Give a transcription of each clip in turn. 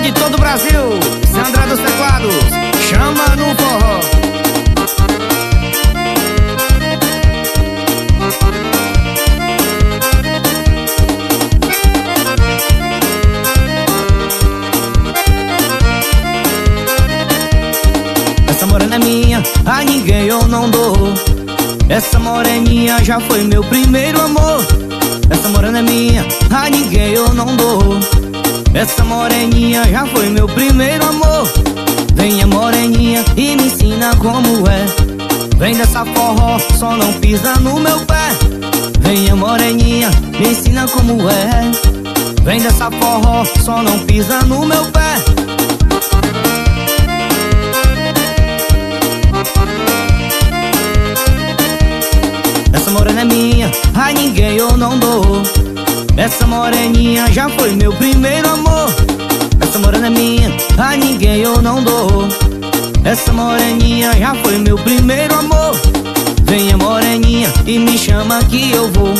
de todo o Brasil. Sandra dos Teclados Chama no forró. Essa morena é minha, a ninguém eu não dou. Essa moreninha já foi meu primeiro amor. Essa morena é minha, a ninguém eu não dou Essa moreninha já foi meu primeiro amor. Venha moreninha e me ensina como é. Vem dessa forró, só não pisa no meu pé. Venha moreninha, me ensina como é. Vem dessa forró, só não pisa no meu pé. Essa morena é minha, a ninguém eu não dou Essa moreninha já foi meu primeiro amor. Essa morena é minha, a ninguém eu não dou. Essa moreninha já foi meu primeiro amor. Venha moreninha e me chama que eu vou.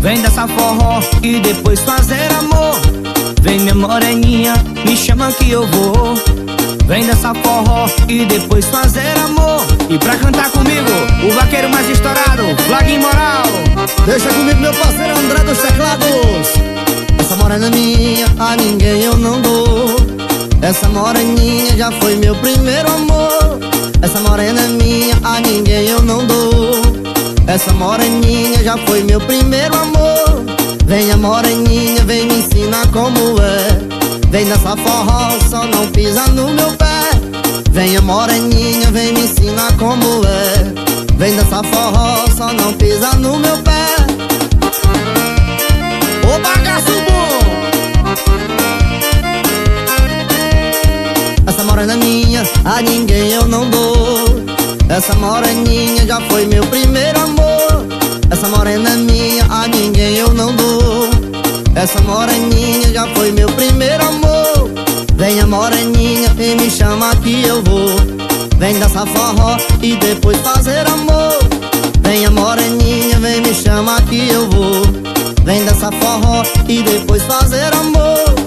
Vem dessa forró e depois fazer amor. Vem minha moreninha, me chama que eu vou. Vem dessa forró e depois fazer amor. E pra cantar comigo, o vaqueiro mais estourado, Flag Moral. Deixa comigo meu parceiro André dos Teclados morena é a ninguém eu não dou. Essa moreninha já foi meu primeiro amor. Essa morena é minha, a ninguém eu não dou. Essa moreninha já foi meu primeiro amor. Venha moreninha, vem me ensinar como é. Vem nessa forró, só não pisa no meu pé. Venha moreninha, vem me ensinar como é. Vem nessa forró, só não pisa no meu pé. Ô bagaço morena a ninguém eu não dou. Essa moreninha já foi meu primeiro amor. Essa morena minha, a ninguém eu não dou. Essa moreninha já foi meu primeiro amor. Venha moreninha e me chama que eu vou. Vem dançar forró e depois fazer amor. Venha moreninha, vem me chama que eu vou. Vem dançar forró e depois fazer amor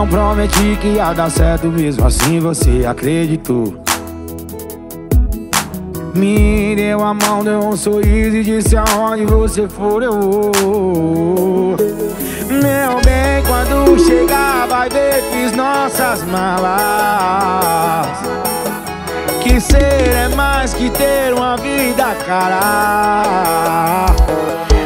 Não prometi que ia dar certo Mesmo assim você acreditou. Me deu a mão, deu um sorriso E disse aonde você for eu vou. Meu bem, quando chegar vai ver Fiz nossas malas. Que ser é mais que ter uma vida cara.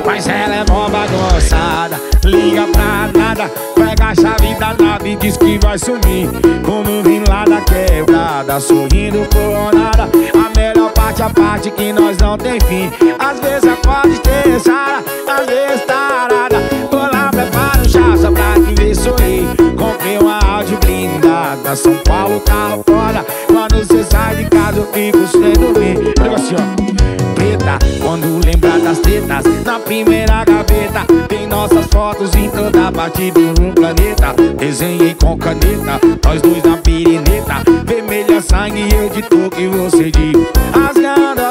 Mas ela é mó bagunçada Liga pra nada Pega a chave da nave e diz que vai sumir. Como vim lá da quebrada Sorrindo por nada. A melhor parte é a parte que nós não tem fim. Às vezes acorda estressada Às vezes tarada. Vou lá, prepara um chá só pra te ver sorrir. Comprei uma áudio blindada. São Paulo tá foda. Quando cê sai de casa eu fico sem dormir Olha assim, ó. Preta, quando lembrar das tetas Na primeira gaveta Tem nossas fotos em toda parte do planeta Desenhei com caneta Nós dois na pirineta. Vermelha sangue eu de toque você de Rasgando a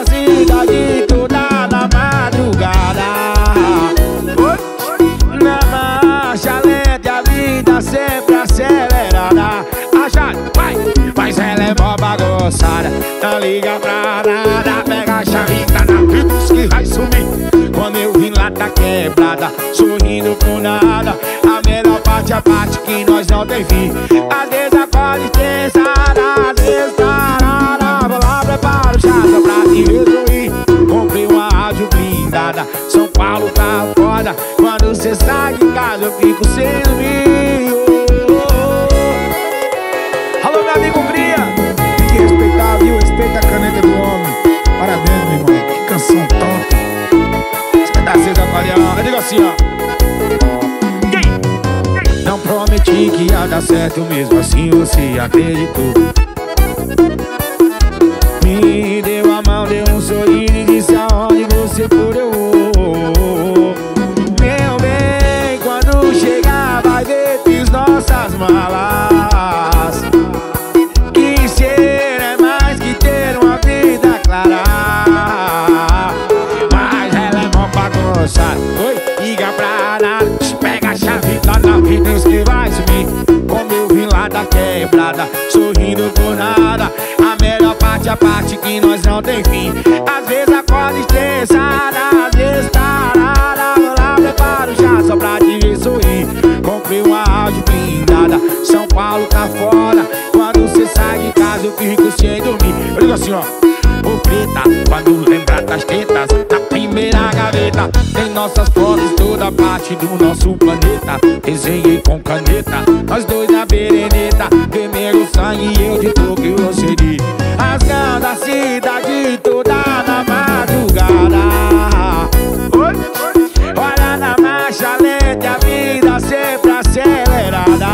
Não liga pra nada, pega a chave tá na diz que vai sumir. Quando eu vim lá tá quebrada, sorrindo por nada A melhor parte é a parte que nós não tem fim. Às vezes acorda estressada, às vezes parada Vou lá, prepara o chá só pra te resolver Comprei uma rádio blindada, São Paulo tá foda. Quando cê sai de casa eu fico sem assim, ó. Não prometi que ia dar certo Mesmo assim você acreditou toda parte que nós não tem fim. Às vezes acorda estressada, às vezes tarada. Lá, preparo já só pra te sorrir Comprei uma áudio blindada, São Paulo tá foda. Quando cê sai de casa eu fico sem dormir. Eu digo assim ó Ô preta, quando lembrar das tetas Na primeira gaveta Tem nossas fotos toda parte do nosso planeta. Desenhei com caneta Nós dois na bereneta. Vermelho sangue e eu de toque você de Rasgando a cidade toda na madrugada. Olha na marcha lenta a vida sempre acelerada.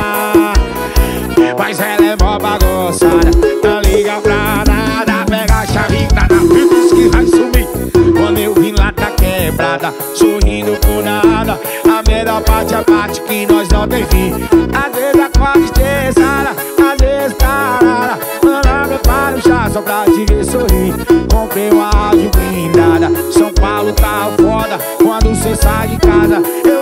Mas ela é mó bagunçada Não liga pra nada. Pega a chave tá na diz que vai sumir. Quando eu vim lá tá quebrada Sorrindo por nada. A melhor parte é a parte que nós não tem fim. Às Sai de casa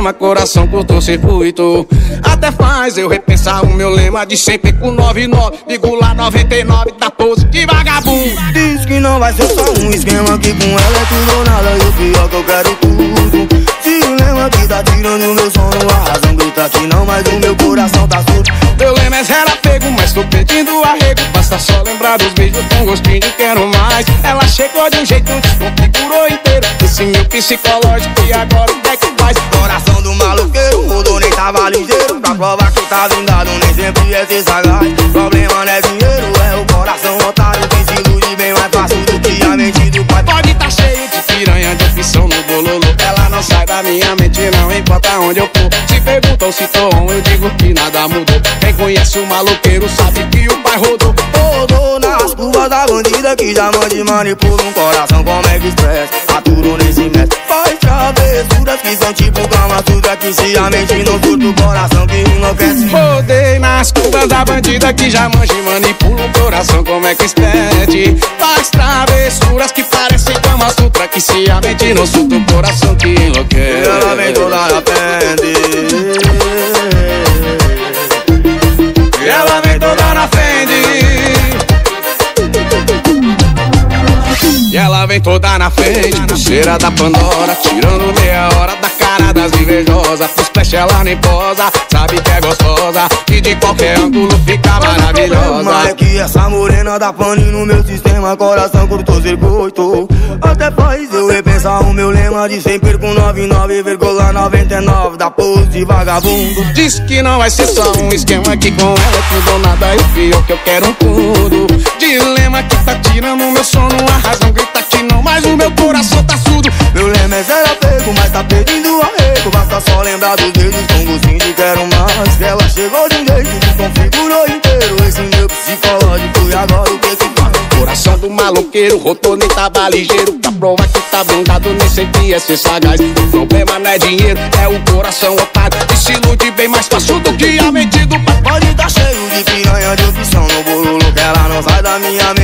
sistema Coração cortou circuito. Até faz eu repensar o meu lema De sempre com 99 Ligo lá 99 da pose de vagabundo. Diz que não vai ser só um esquema Que com ela é tudo ou nada E o pior que eu quero tudo. Se o lema que tá tirando meu sono A razão grita que não, mas o meu coração tá surdo É zero apego, mas tô pedindo arrego. Basta só lembrar dos beijos com gostinho de quero mais. Ela chegou de um jeito, desconfigurou inteiro. Esse meu psicológico e agora o que é que faz? Coração do maloqueiro, mudou nem tava ligeiro. Pra provar que tá blindado, nem sempre é ser sagaz. Problema não é dinheiro, é o coração otário conhece o maloqueiro sabe que o pai rodou. Rodou nas curvas da bandida Que já mande manipula um coração como é que expressa Aturo nesse mestre Faz travessuras que são tipo calma sutra Que se a mente não surta o coração que enlouquece. Rodei nas curvas da bandida que já manja e manipula o coração como é que expede Faz travessuras que parecem cama sutra Que se a mente não surta o coração que enlouquece. E ela vem toda na frente vem toda na frente, pulseira da Pandora Tirando meia hora da cara das invejosas. Pro splash ela nem posa, sabe que é gostosa E de qualquer ângulo fica Mas é maravilhosa. que essa morena dá pane no meu sistema Coração cortou circuito. Até faz eu repensar o meu lema De sempre com 99,99 Da pose de vagabundo. Diz que não vai ser só um esquema que com ela tudo ou nada E o pior que eu quero um tudo. Dilema que tá tirando meu sono A razão grita que não, mas o meu coração tá surdo. Meu lema é zero apego, mas tá pedindo arrego Basta só lembrar dos dedos com gostinho de quero mais. Ela chegou de um jeito que configurou inteiro. Esse meu psicológico e agora o que que faz? Coração do maloqueiro, rodou nem tava ligeiro Pra provar que tá blindado, nem sempre é ser sagaz. O problema não é dinheiro, é o coração otário. Que se ilude bem mais fácil do que a pai Pode tá cheio de piranha de opção no bololo Que ela não sai da minha mente,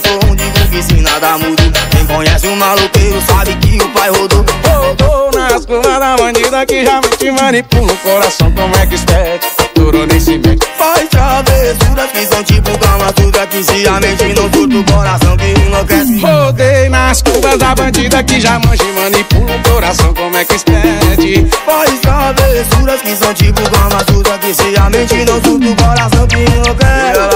tô onde vou, que se nada muda. Quem conhece um maloqueiro sabe que o pai rodou. Rodou nas curvas da bandida que já te manipula o coração. Como é que espete Durou nem se mete Faz travessuras que são tipo cama sutra Que se a mente não surta o coração que enlouquece. Rodei nas curvas da bandida que já manja e manipula o coração. Como é que expede Faz travessuras que são tipo cama sutra Que se a mente não surta o coração que enlouquece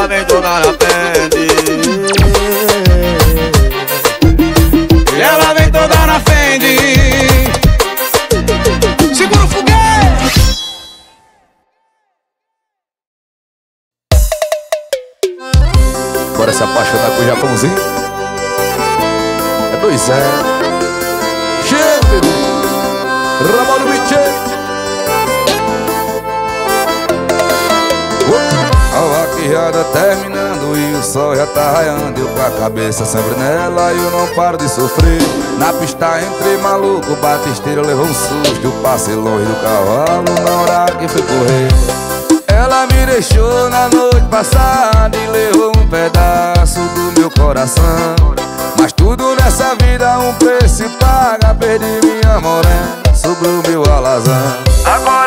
Japãozinho. É dois. Chega, bebê. Ramon Bichê. A vaquejada terminando e o sol já tá raiando Eu com a cabeça sempre nela e eu não paro de sofrer Na pista entrei maluco, batisteiro levou um susto Passei longe do cavalo na hora que fui correr Ela me deixou na noite passada e levou um pedaço do meu coração. Mas tudo nessa vida um preço paga. Perdi minha morena sobre o meu alazão. Agora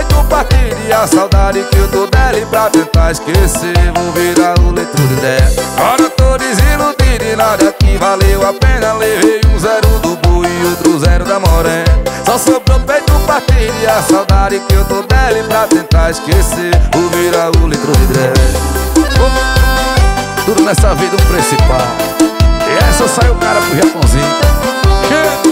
peito partido e a saudade que eu tô dela E pra tentar esquecer. Vou virar o letro de ideia Agora tô desiludido e nada que valeu a pena. Levei um zero do boi e outro zero da morena Só sobrou peito partido e a saudade que eu tô dela E pra tentar esquecer. Vou virar o letro de ideia tudo nessa vida um principal. E essa saiu o cara pro Japãozinho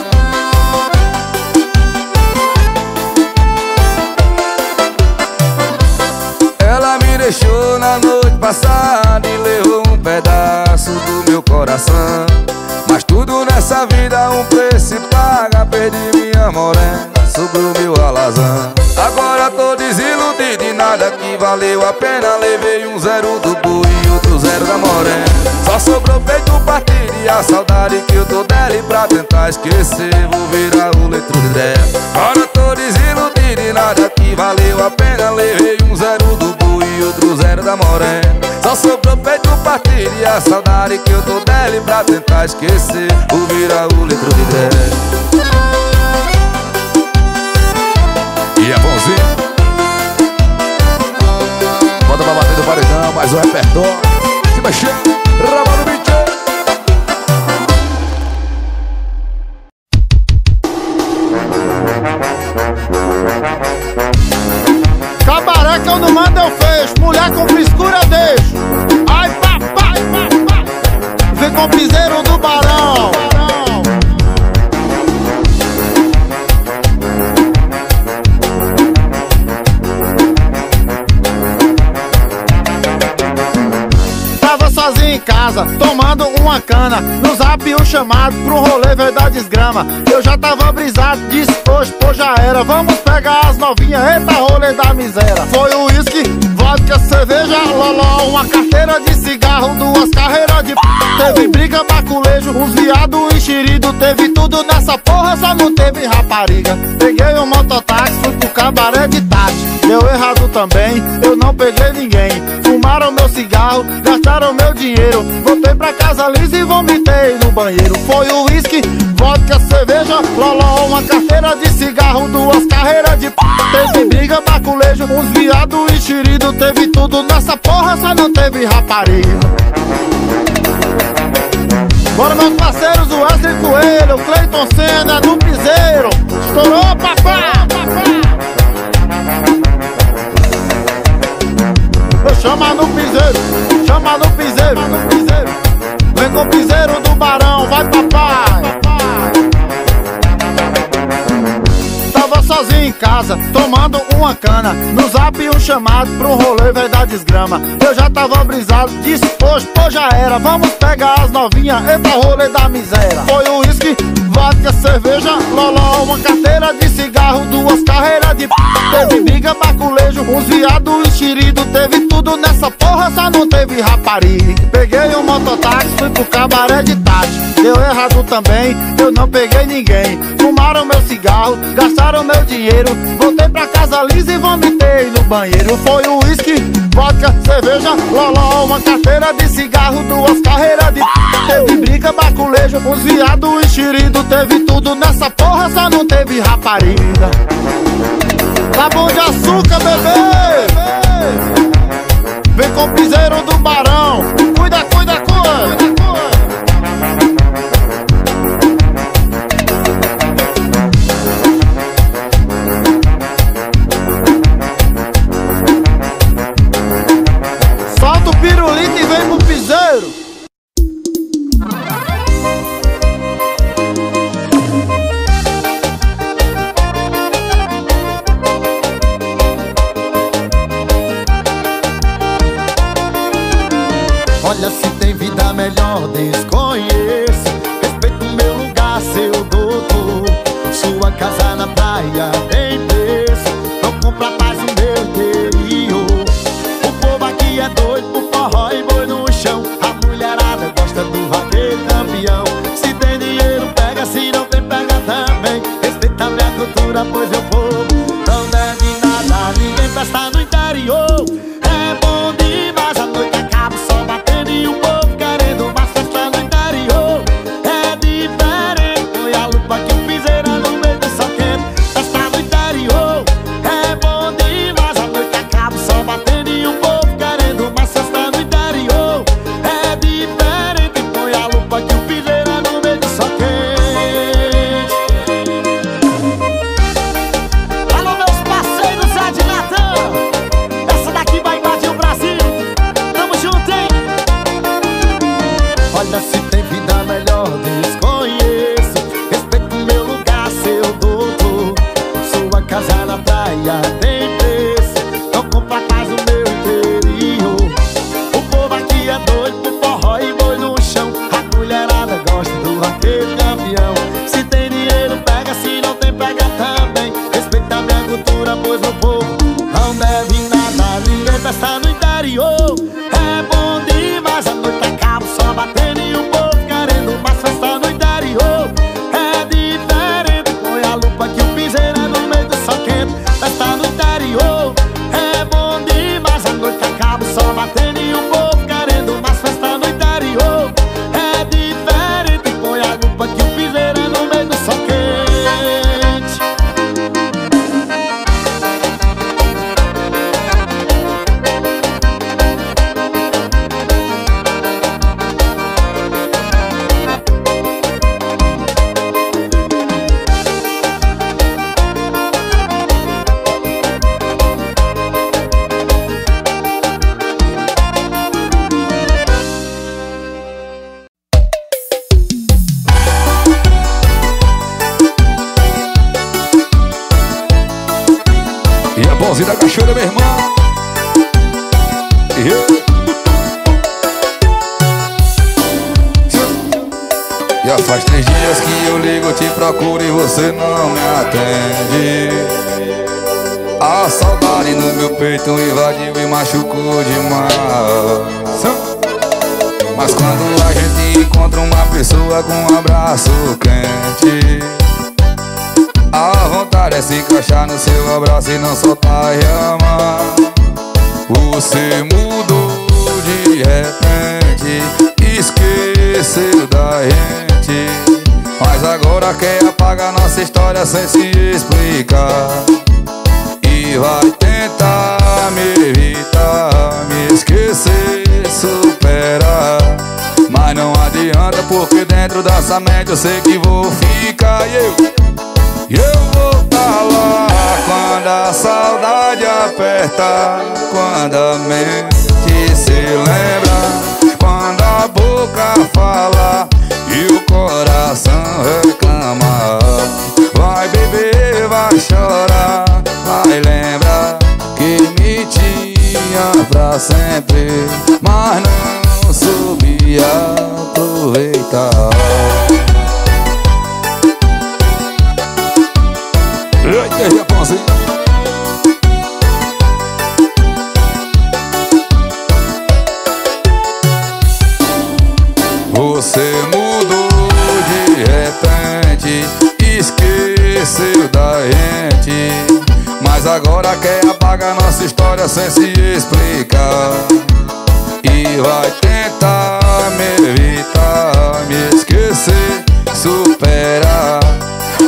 deixou na noite passada E levou um pedaço do meu coração. Mas tudo nessa vida um preço se paga Perdi minha morena sobre o meu alazão. Agora tô desiludido e nada que valeu a pena Levei um zero do boi e outro zero da morena. Só sobrou peito partido e a saudade que eu tô dela E pra tentar esquecer vou virar o letro de ideia Agora tô desiludido e nada que valeu sobrou peito partido e a saudade que eu tô dela E pra tentar esquecer. Vou virar o letro de ideia E é bonzinho Bota pra bater do paredão, mais um repertório Se mexer, casa, tomando uma cana. No zap um chamado pro rolê da desgrama Eu já tava brisado, disse hoje, pô já era. Vamos pegar as novinhas, eita rolê da miséria. Foi o uísque, vodka, cerveja, loló Uma carteira de cigarro, duas carreiras de p... Teve briga, baculejo, uns viado enxerido Teve tudo nessa porra, só não teve rapariga. Peguei um mototáxi, fui pro cabaré de Tati Deu errado também, eu não peguei ninguém cigarro, gastaram meu dinheiro. Voltei pra casa lisa e vomitei no banheiro. Foi o uísque, vodka, cerveja, loló Uma carteira de cigarro, duas carreiras de p... Teve briga, baculejo, uns viado enxerido Teve tudo nessa porra, só não teve rapariga. Bora meus parceiros, o Wesley Coelho, Cleiton Senna no piseiro. Estourou, papai! Chama no piseiro, chama no piseiro, no piseiro. Vem com o piseiro do barão, vai papai. Tava sozinho em casa, tomando uma cana No zap um chamado pro rolê veio da desgrama Eu já tava brisado, disse hoje, pô já era Vamos pegar as novinhas, eita rolê da miséria Foi o uísque, vodka, cerveja, loló Uma carteira de cigarro, duas carreiras de p... Teve briga, baculejo, uns viado enxerido Teve tudo nessa porra, só não teve rapariga. Peguei um mototáxi, fui pro cabaré de Tati Deu errado também, eu não peguei ninguém. Fumaram meu cigarro, gastaram meu dinheiro Voltei pra casa lisa e vomitei no banheiro. Foi o uísque, vodka, cerveja, loló Uma carteira de cigarro, duas carreiras de p... Teve briga, baculejo, viado enxerido Teve tudo nessa porra, só não teve rapariga. Tá bom de açúcar, bebê. Vem com o piseiro do barão eu sei que vou ficar e eu Eu vou pra lá. Quando a saudade aperta Quando a mente se lembra Quando a boca fala E o coração reclama. Vai beber, vai chorar Vai lembrar que me tinha pra sempre Mas não soube aproveitar apaga nossa história sem se explicar. E vai tentar me evitar, me esquecer, superar.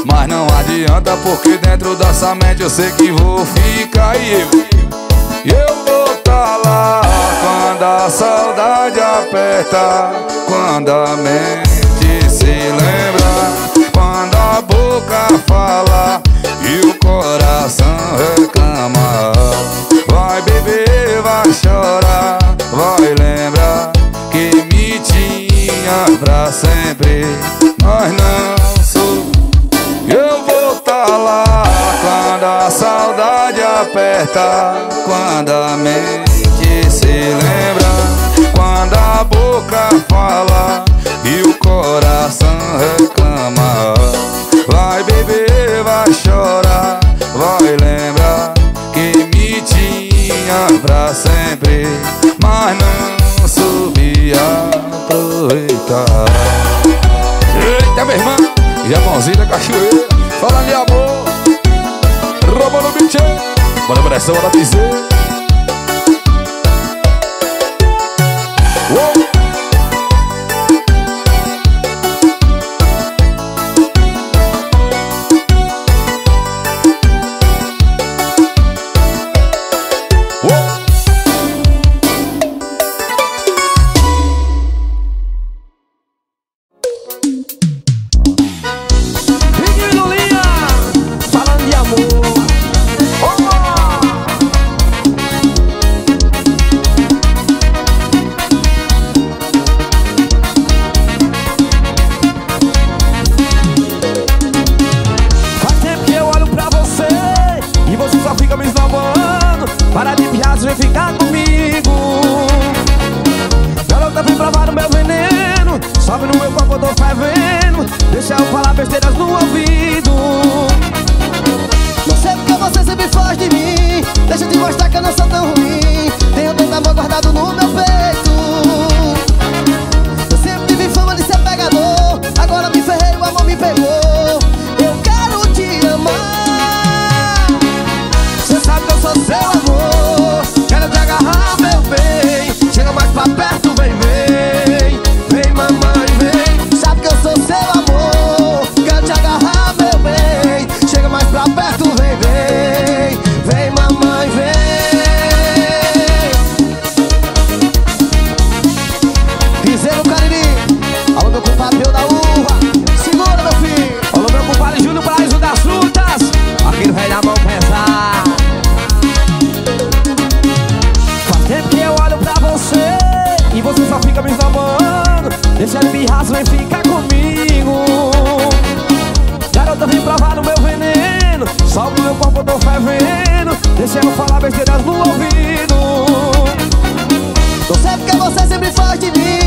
Mas não adianta porque dentro dessa mente eu sei que vou ficar. E eu, eu vou tá lá quando a saudade aperta Quando a mente se lembra, quando a boca fala e o coração reclama. Vai beber, vai chorar, vai lembrar que me tinha pra sempre. Mas não sou, eu vou tá lá quando a saudade aperta, quando a mente se lembra, quando a boca fala e o coração reclama. Vai beber. Pra sempre, mas não subia aproveitar. Eita, minha irmã, e a mãozinha da cachoeira, fala de amor, rouba no bicho, bora pressão, bora dizer. fica me salvando Para de piadas, vem ficar comigo. Garota, tá vem provar o meu veneno. Sobe no meu corpo, eu tô fervendo. Deixa eu falar besteiras no ouvido. Não sei porque você sempre foge de mim. Deixa eu te mostrar que eu não sou tão ruim. Tenho tanta amor guardado no meu peito. Eu sempre tive fama de ser pegador. Agora me ferrei, o amor me pegou. Eu quero te amar seu amor. Quero te agarrar, meu bem. Chega mais pra perto. espaço, vem ficar comigo. Garota, vem provar no meu veneno. Só o meu corpo eu tô fervendo. Deixa eu falar besteiras no ouvido. Tô certo que você sempre faz de mim.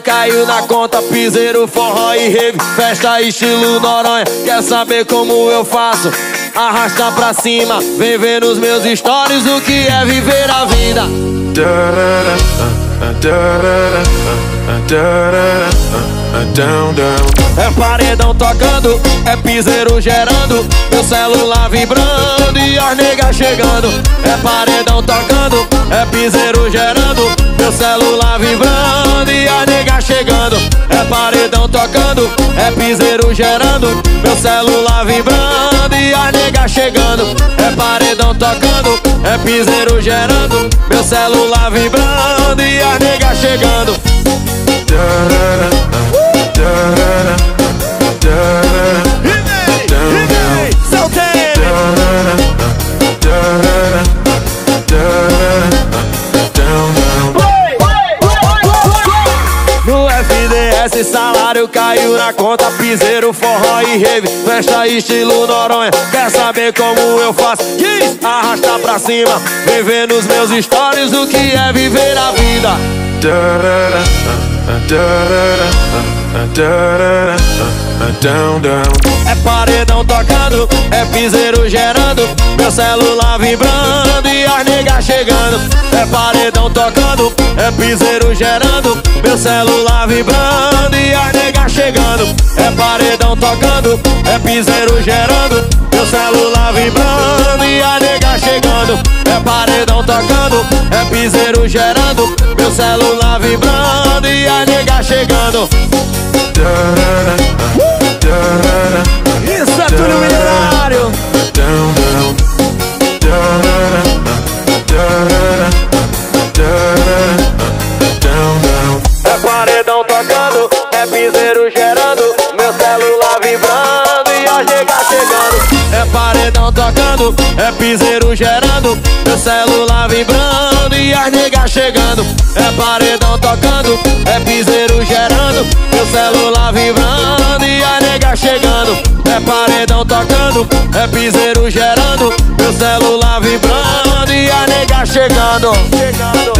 Caiu na conta, piseiro, forró e rave. Festa estilo Noronha, quer saber como eu faço? Arrasta pra cima, vem ver nos meus stories o que é viver a vida é paredão tocando, é piseiro gerando Meu celular vibrando e as negas chegando. É paredão tocando, é piseiro gerando Meu celular vibrando e as negas chegando. É paredão tocando, é piseiro gerando Meu celular vibrando e as negas chegando. É paredão tocando, é piseiro gerando Meu celular vibrando e as negas chegando esse salário caiu na conta, piseiro, forró e rave Festa estilo Noronha, quer saber como eu faço? Diz, arrasta pra cima, vivendo os meus stories O que é viver a vida da da da da. É paredão tocando, é piseiro gerando Meu celular vibrando e as negas chegando. É paredão tocando, é piseiro gerando Meu celular vibrando e as negas chegando. É paredão tocando, é piseiro gerando Meu celular vibrando e as negas chegando. É paredão tocando, é piseiro gerando Meu celular vibrando e as negas chegando isso é tudo milionário É paredão tocando, é piseiro é piseiro gerando Meu celular vibrando e as negas chegando. É paredão tocando, é piseiro gerando Meu celular vibrando e as negas chegando. É paredão tocando, é piseiro gerando Meu celular vibrando e as negas chegando. Chegando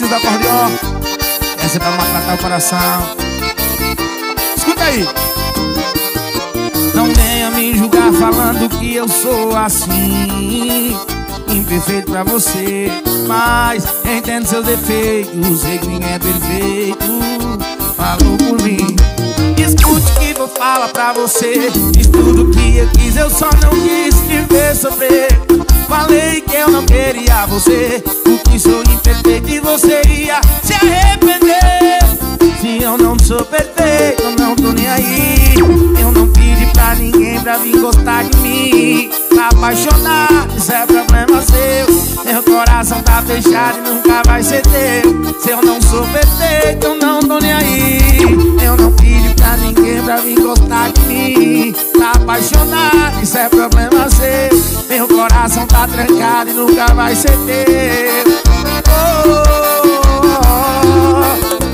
Tarcísio do. Essa é pra matar o coração. Escuta aí. Não venha me julgar falando que eu sou assim Imperfeito pra você Mas entendo seus defeitos Sei que ninguém é perfeito Falou por mim Escute o que vou falar pra você Fiz tudo que eu quis Eu só não quis te ver sofrer Falei que eu não queria você. Porque sou imperfeito e você ia se arrepender. Se eu não sou perfeito, não tô nem aí. Eu não pra ninguém pra vir gostar de mim. Pra apaixonar, isso é problema seu. Meu coração tá fechado e nunca vai ser teu. Se eu não sou perfeito, eu não tô nem aí. Eu não pedi pra ninguém pra vir gostar de mim. Pra apaixonar, isso é problema seu. Meu coração tá trancado e nunca vai ser teu. Oh, oh, oh, oh.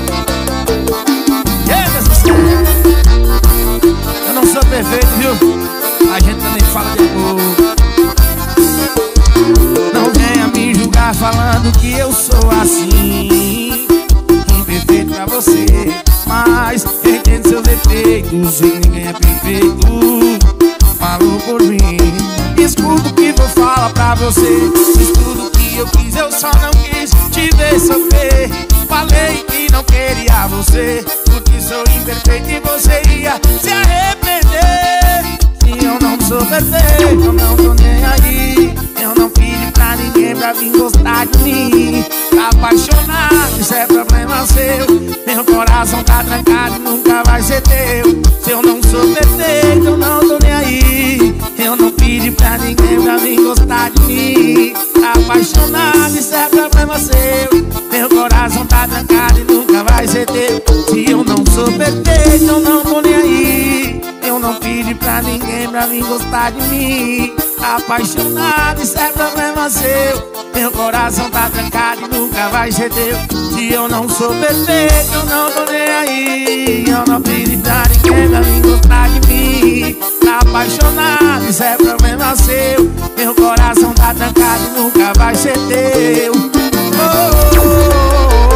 Seu. Meu coração tá trancado e nunca vai ser teu. Se eu não sou perfeito, eu não tô nem aí. Eu não pedi pra ninguém pra vir gostar de mim. Tá apaixonado, isso é problema seu. Meu coração tá trancado e nunca vai ser teu. Se eu não sou perfeito, eu não tô nem aí. Eu não pedi pra ninguém pra vir gostar de mim apaixonado, isso é problema seu. Meu coração tá trancado e nunca vai ser teu Se eu não sou perfeito, eu não tô nem aí. Eu não pedi pra ninguém pra vir gostar de mim. Tá apaixonado, isso é problema seu. Meu coração tá trancado e nunca vai ser teu oh, oh, oh,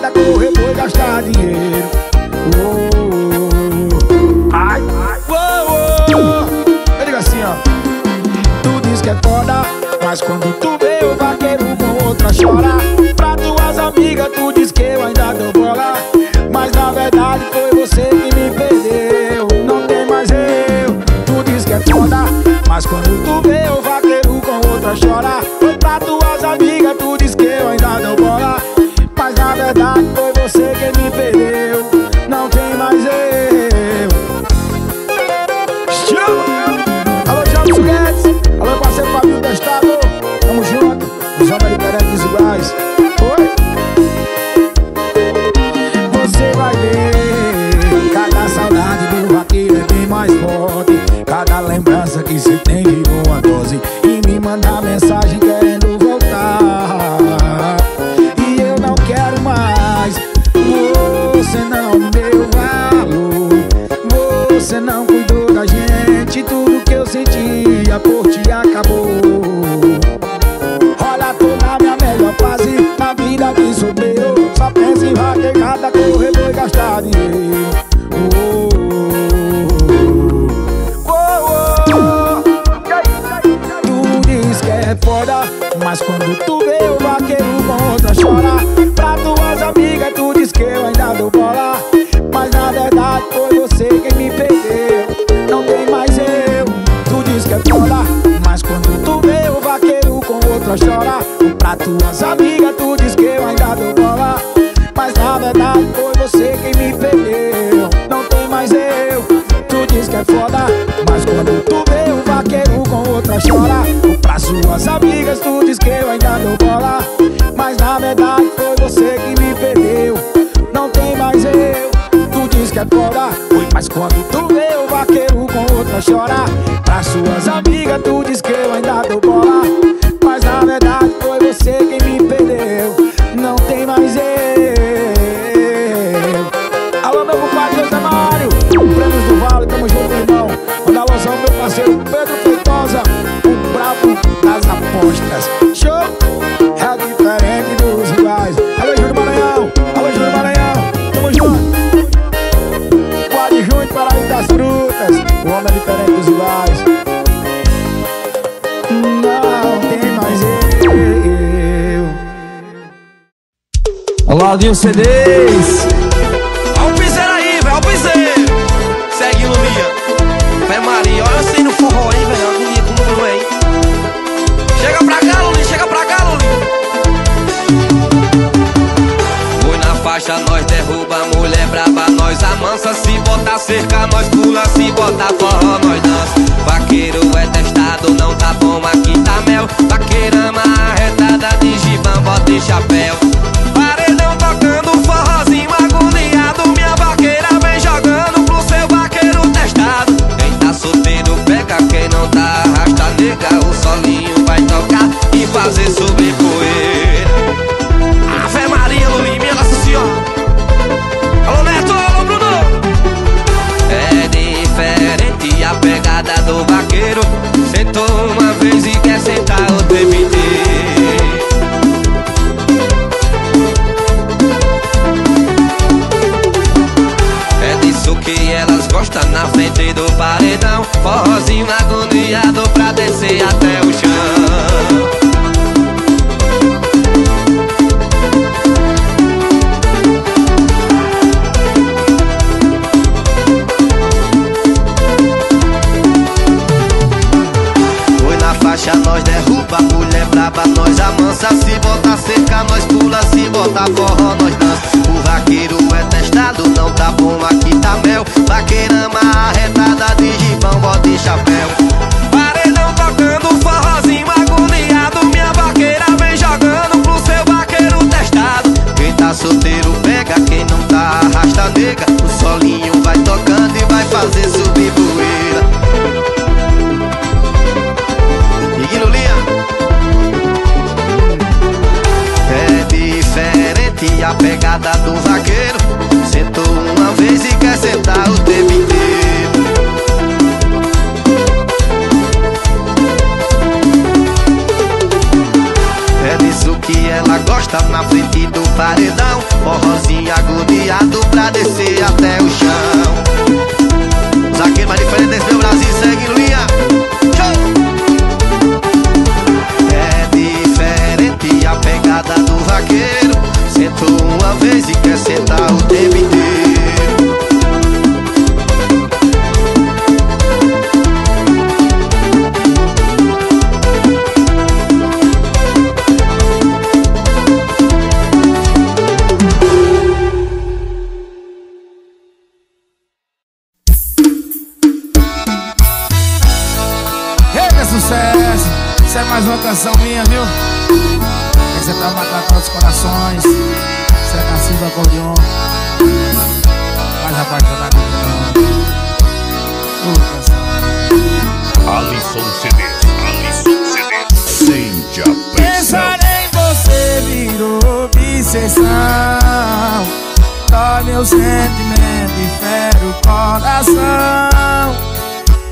Santa Ladinho CDs. Alpizeiro aí, velho, alpizeiro. Segue Lulinha. Vé Maria, olha assim no forró aí, velho. Agonia como não é. Chega pra cá, Lulinha, chega pra cá, Lulinha. Foi na faixa, nós derruba a mulher braba, nós amansa. Se botar cerca, nós pula. Se botar forró, nós dança. Vaqueiro é testado, não tá bom, aqui tá mel. Vaqueirama arretada de gibão, bota em chapéu. Derruba, mulher braba, nós amansa Se bota cerca, nós pula, se bota forró, nós dança. O vaqueiro é testado, não tá bom, aqui tá mel. Vaqueirama arretada de gibão, bota e chapéu. Paredão tocando forrozinho agoniado Minha vaqueira vem jogando pro seu vaqueiro testado. Quem tá solteiro pega, quem não tá arrasta nega. O solinho vai tocando e vai fazer subir poeira diferente a pegada do vaqueiro Sentou uma vez e quer sentar o tempo inteiro. É disso que ela gosta na frente do paredão Forrozinho agoniado pra descer até o chão. Zaqueiro mais diferente desse meu Brasil segue em Uma vez e quer sentar o tempo inteiro Eita, sucesso! Isso é mais uma canção minha, viu? Essa é pra matar todos os corações. É Cassis do acordeon. Mais apaixonado do mundo. Ô, canção. Alisson CDs, Alisson CDs. Sente a pressão. Pensar em você virou obsessão Dói meu sentimento e fere o coração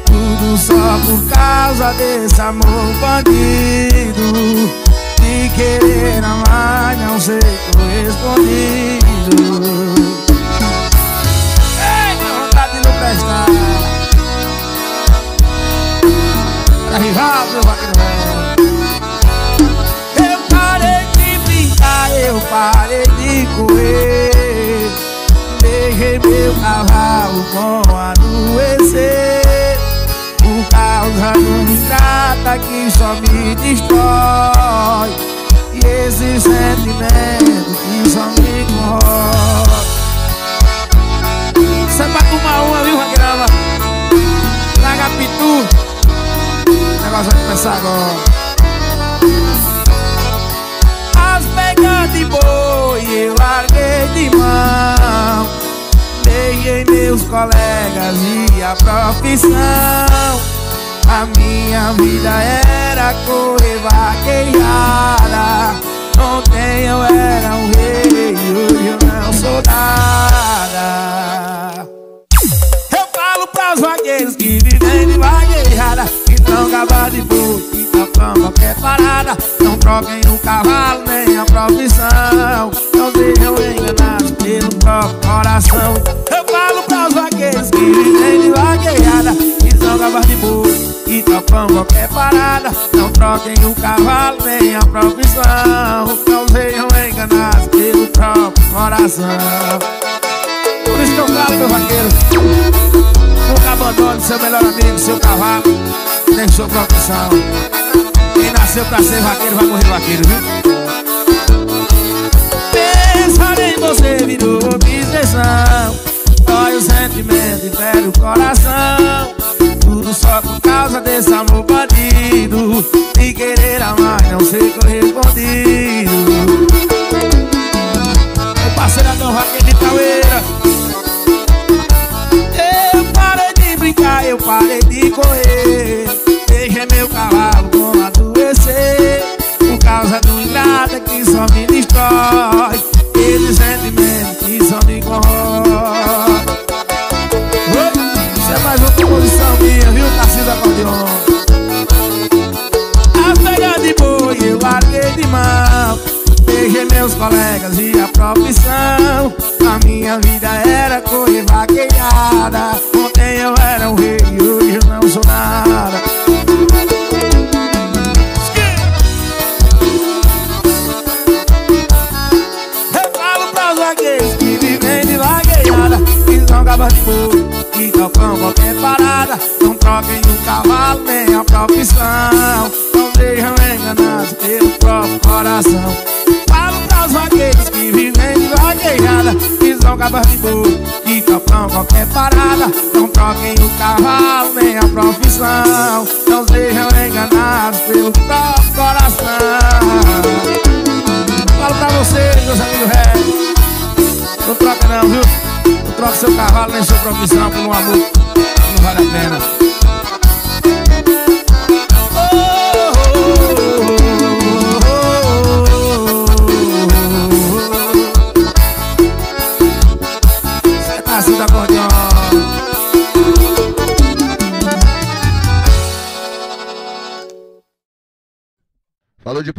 Tudo só por causa desse amor bandido Querer amar não ser correspondido Ei, minha vontade de não prestar. Pra rival, meu vaqueiro. Eu parei de brincar, eu parei de correr. Deixei meu cavalo com adoecer Por causa de um ingrata que só me destrói. E esse sentimento que só me corrói. Você é pra tomar uma, viu, Raquelama? Traga pitu O negócio vai começar agora. As pegas de boi eu larguei de mão. Deixei meus colegas e a profissão A minha vida era correr vaquejada. Ontem eu era um rei, hoje eu não sou nada. Eu falo pros vaqueiros que vivem de Que tão gabados de boa, que tapam qualquer parada Não troquem o cavalo nem a profissão. Não sejam enganados pelo próprio coração. Eu falo pros vaqueiros que vivem de vaquejada De boa, que tapam qualquer parada Não troquem o cavalo nem a profissão Não sejam enganados pelo próprio coração. Por isso que eu falo, meu vaqueiro Nunca abandone seu melhor amigo, seu cavalo Nem sua profissão. Quem nasceu pra ser vaqueiro vai morrer vaqueiro, viu? Pensar em você virou obsessão. Dói o sentimento e fere o coração Tudo só por causa desse amor bandido De querer amar e não ser correspondido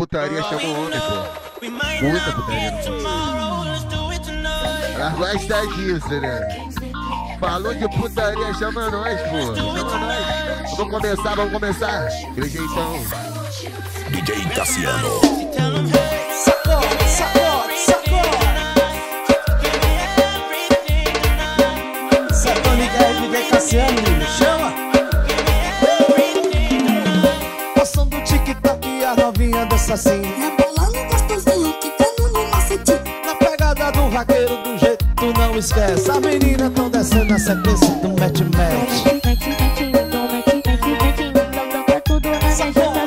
putaria, chama o homem, pô. Muita putaria. Ela gosta disso, né? Falou de putaria, chama nós, pô. Chama nós. Vamos começar, vamos começar. Aquele jeitão. DJ Cassiano. Sacode, sacode, sacode. Sertão Miguel e DJ Cassiano, menino, chama. A novinha dança assim. Rebolando gostosinho, quicando no macete. Na pegada do vaqueiro, do jeito tu não esquece. As meninas tão descendo na sequência do match-match. Mete, mete, mete, então mete, mete, mete. Então dança tudo na minha janta, só sabem